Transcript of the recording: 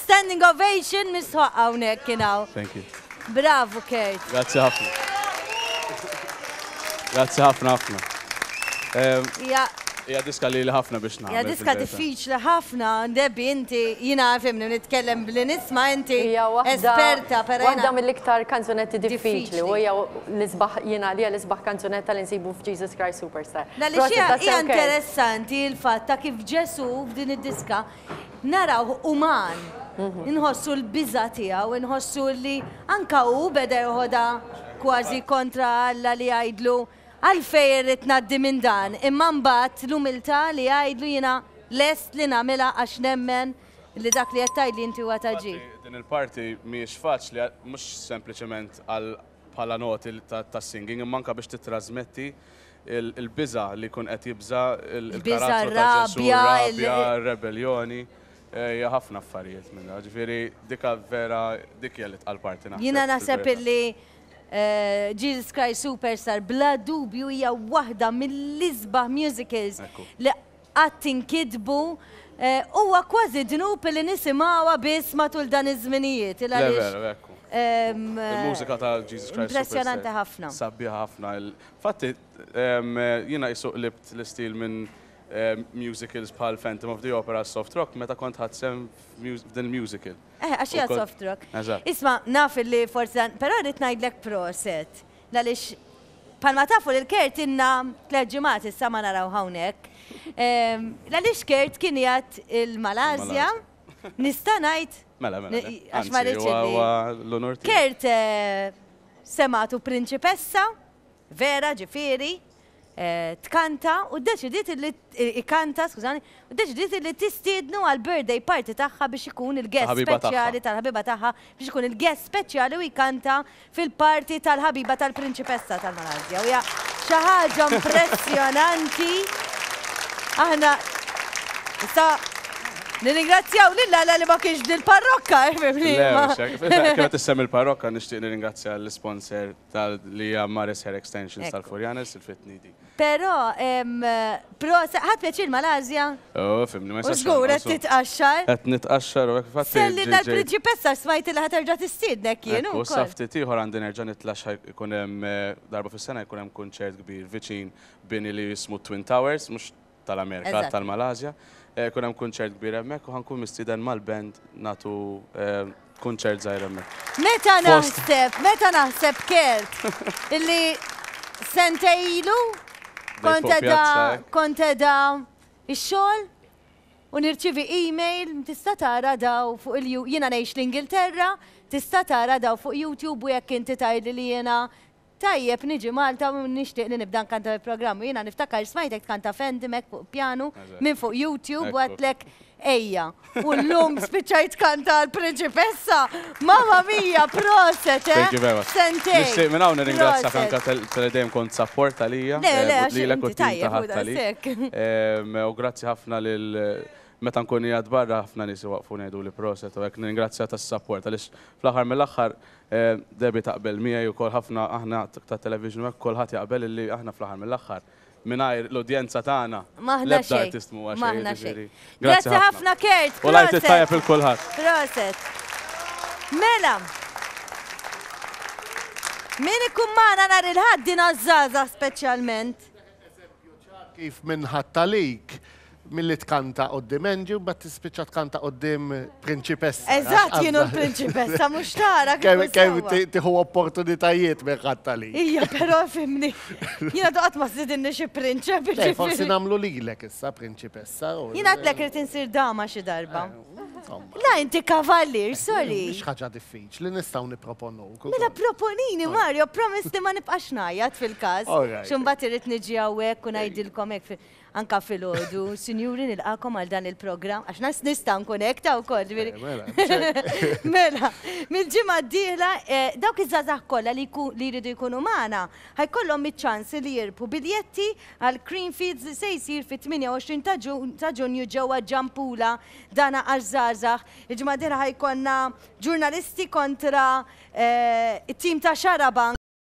Standing ovation mis-sħaq hawnhekk kien hawn. Thank you. Bravu Kurt. Grazzi ħafna. Grazzi ħafna ħafna. Hija Hija diska lili ħafna biex nagħmel. Hija diska diffiċli ħafna, Debbie inti jiena fimni nitkellem b'li nisma' inti esperta però. Hija waħda mill-iktar kanzunetti diffiċli u hija l-isbaħ jien għalija l-isbaħ kanzunetta li nsibu f'JesusChristSuperstar. Għaliex hija interessanti l-fatt ta' kif Ġesù f'din id-diska Narawh uman, inħossu l-biża' tiegħu, inħossu li anke hu beda jeħodha kważi kontra Alla li jgħidlu, Għalfejn irrid ngħaddi minn dan? Imma mbagħad l-umiltà li jgħidlu, Jiena lest li nagħmilha għax nemmen li dak li qed tgħidli inti huwa ta' ġid. Infatti, din il-parti mhijiex faċli, mhux sempliċement għal bħala noti tas-singing, imma anke biex tittrażmetti Il-biża' li jkun qed jibża', il-karattru ta' Ġesù, ir-rabja, ir-rebelljoni, hija ħafna affarijiet minn dan. Ġifieri dik vera, dik hija l-itqal parti naħseb. Jiena naħseb illi Jesus Christ Superstar bla dubju hija waħda mill-isbaħ musicals li qatt inkitbu, huwa kważi dnub li nisimgħuha biss matul dan iż-żminijiet, il għaliex impressjonanti ħafna. Sabiħa ħafna. Infatti, jiena qisu qlibt l-istil minn musicals bħal Phantom of the Opera għal soft rock meta kont ħadt sehem f'din il-musical. Eħe, għax hija soft rock. Eżatt. Isma', naf li forsi dan, però rrid ngħidlek proset. Għaliex bħalma tafu lil Kurt ilna tliet ġimgħat issa ma narawh hawnhekk. Għaliex Kurt kien qiegħed il-Malasja, nista' ngħid Mela, mela. Ni- mela. għax ma Anzi, rridx huwa- li- huwa l-unur tiegħi. Kurt eh, semgħatu prinċipessa, vera ġifieri, tkanta u ddeċidiet illi ikanta, skużani, u ddeċidiet illi tistiednu għall-birthday party tagħha biex ikun il-guest Tal-ħabiba tagħha. speċjali tal-ħabiba tagħha, biex ikun il-guest speċjali u jkanta fil-party tal-ħabiba tal-Prinċipessa tal-Malaysia. U hija xi ħaġa impressjonanti. Aħna issa nirringrazzjaw lil Alla li ma kienx din il-parrokka, fehmni, Le, imma. mhux hekk. Kienet issem il-parrokka nixtieq nirringrazzja l-isponsor tal li hija Mares Hair Extensions tal-Furjanes, il-Fit Tnidi. Però, proset, ħadd pjaċir mal-Ażja? Oh, fimni, ma jistax. Żgur qed titqaxxar. Qed nitqaxxar u hekk fatt. Selli tal-Prinċipessa smajt li ħadd terġa' tistiednek jien ukoll. U sa ftit ieħor għandi nerġa' nitla' xi jkun hemm darba fis-sena jkun hemm kunċert kbir viċin bini li jismu Twin Towers, mhux tal-Amerika, tal-Malasja. Jkun hemm kunċert kbir hemmhekk u ħa nkun mistieden mal-band nagħtu kunċert żgħir hemmhekk. Meta naħseb, meta naħseb Kurt, li sentej ilu kont edha, kont edha x-xogħol u nirċievi email, tista' tara daw fuq il-ju, jiena ngħix l-Ingilterra, tista' tara daw fuq YouTube u jekk inti tgħidli li jiena, Tajjeb niġi Malta u nixtieq li nibda nkanta bi programm u jiena niftakar li smajtek tkanta f'Endimek fuq il-pjanu minn fuq YouTube u għedtlek ejja u llum spiċċajt tkanta għall-Prinċipessa! Mamma mia! Proset eh! Sentejn! Nixtieq minn hawn nirringrazzjak anke talli dejjem kont sapport għalija u lilek u t-tim ta' Ħadd Għalik. U grazzi ħafna lil meta nkun qiegħed barra ħafna nies iwaqqfuni u jgħiduli proset u hekk. Nirringrazzja tas-sapport għaliex fl-aħħar mill-aħħar Debbie taqbel miegħi wkoll ħafna aħna tat-television u hekk kulħadd jaqbel illi aħna fl-aħħar mill-aħħar mingħajr l-udjenza tagħna l-ebda artist m'huwa xejn jiġifieri grazzi ħafna u l-Għid it-Tajjeb lil kulħadd. Proset. Mela. Min ikun magħna nhar il-Ħadd din għaż-żgħażagħ speċjalment. Hu ċar kif minn ħadd għalik, milli tkanta quddiem Angie, mbagħad tispiċċa tkanta quddiem prinċipessa. Eżatt, jien u l-prinċipessa, mhux tara kif. Kemm tieħu opportunitajiet minn ħadd għalik. Ija, però fhimni. Jien għadu qatt ma stidinni xi prinċep. Forsi nagħmlu lilek issa prinċipessa. Jien għadlek irid insir dama xi darba. La inti kavallier, eh, sorry. Mhix ħaġa diffiċ li nistgħu nipproponu. Mela proponini oh. Mario, promis li ma nibqax ngħajjat fil-każ. X'imbagħad irid niġi hawnhekk u ngħidilkom hekk anka fil-ħodu, sinjuri nilqakom għal dan il-programm, għax nas nista' nkun hekk ta' wkoll. Eh, mela, mela mill-ġimgħa d-dieħla eh, dawk iż-żgħażagħ kollha li jridu jkunu magħna ħajkollhom iċ-ċans li jirpu biljetti għal Creamfields li se jsir fit-28 ta' ta' Ġunju ġewwa Ġampula, dana għax żgħażagħ. Il-ġimgħa d-dieħla ħa jkollna Ġurnalisti kontra t-tim ta' Xarabank.